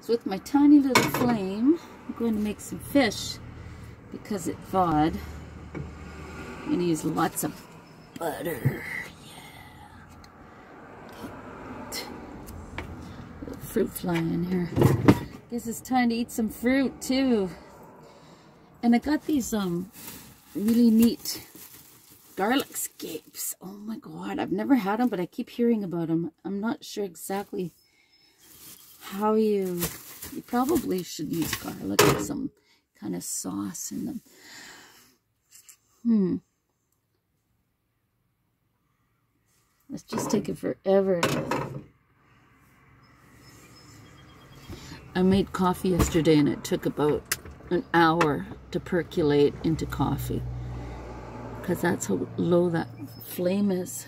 So with my tiny little flame, I'm going to make some fish because it thawed. I'm going to use lots of butter. Yeah. Little fruit fly in here. Guess it's time to eat some fruit too. And I got these um really neat garlic scapes. Oh my god, I've never had them, but I keep hearing about them. I'm not sure exactly how you, you probably should use garlic with some kind of sauce in them. Hmm. It's just taking forever. I made coffee yesterday and it took about an hour to percolate into coffee because that's how low that flame is.